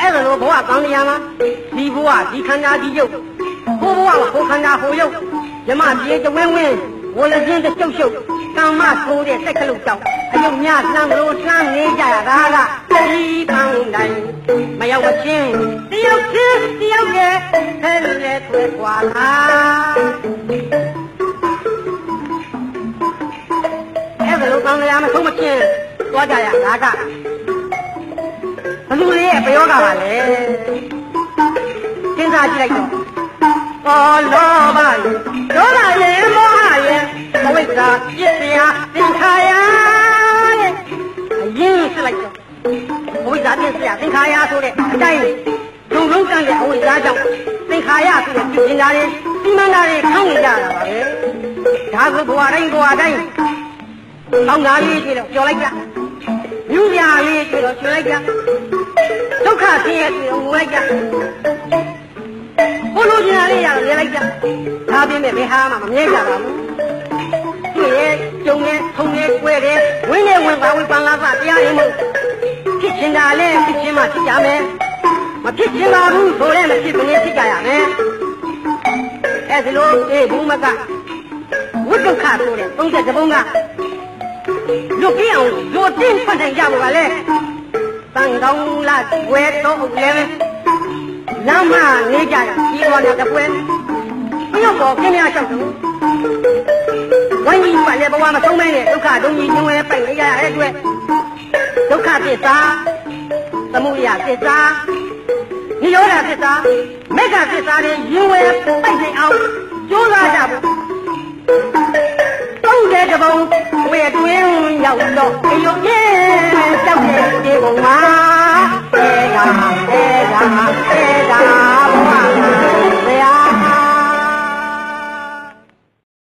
အဲ့ဒါလိုဘဝကောင်းတရားမှာဒီဘဝဒီခန္ဓာဒီရုပ်ဟိုဘဝဟိုခန္ဓာဟိုရုပ်ညမပြေတဝင်းဝင်းဝလချင်းတရှုပ်ရှုပ်ကံမဆိုးတဲ့တက်ကလေးတောက်အယုံများနှံလို့နှမ်းနေကြရတာကတတိပန်းတိုင်းမရောက်မချင်းတယောက်ချင်းတယောက်ရဲ့ဆဲလဲခွဲခွာလာအဲ့ဒါလိုကောင်းတရားမဆုံးမချင်းသွားကြရတာက ဘလူလေးရဲ့ပယောဂပါလေစဉ်းစားကြည့်လိုက်တော့ဩလောဘဒေါသရဲ့မောဟရဲ့မဝိဇ္ဇာပြစ်တရားသင်္ခါရရဲ့အရင်စစ်လိုက်တော့မဝိဇ္ဇာပြစ်တရားသင်္ခါရဆိုတဲ့အတိုင်းဒုံလုံးကံတဲ့အဝိဇ္ဇာကြောင့်သင်္ခါရဆိုတဲ့ပြစ်တရားတွေစီမံတာတွေခံနေကြတာပါပဲဒါကဘဝတိုင်းဘဝတိုင်းအောင်သားလေးတွေတော့ကြော်လိုက်ကြမြူးပြာလေးတွေတော့ကျွလိုက်ကြ ဒုက္ခဆင်းရဲတွေတော့ငိုလိုက်ကြဘုလိုချင်တာလေးရတော့လဲလိုက်ကြဒါပြင်းမဲ့ဘယ်ဟာမှမမြဲကြပါဘူးတွေ့ရဲ့ကြုံရဲ့ထုံရဲ့ကွဲတဲ့ဝင်းနဲ့ဝင်ပါဝိပန်လာပါတရားရင်မို့ဖြစ်ချင်တာလဲဖြစ်ချင်မှဖြစ်ကြမယ်မဖြစ်ချင်ပါဘူးဆိုလည်းမဖြစ်ဘဲဖြစ်ကြရမယ်အဲဒီလိုအေးဘူးမကဝိဒုက္ခဆိုတဲ့သုံးချက်တပုံကလွတ်ပြအောင်လွတ်တင်းဖတ်နိုင်ကြဖို့ကလည်း တန်ကောင်းလာဝဲတော့လည်းလမ်းမနေကြတာဒီပေါ်နဲ့တပွဲတယောက်ပေါ်ခင်းရလျှောက်သူဝိုင်းကြီးကလည်းဘဝမဆုံးမဲနဲ့ဒုက္ခဒုံကြီးညွှဲပိုက်နေကြရတဲ့အတွက်ဒုက္ခသစ္စာသမုဒယသစ္စာနိရောဓသစ္စာမေဃသစ္စာတွေရင်ဝဲပိုက်နေအောင်ကြိုးစားကြဖို့တုံးတဲ့တပုံဝဲတွင်းရောက်တော့အယုံရဲ့ကြောက်တဲ့ဒီပုံမှာ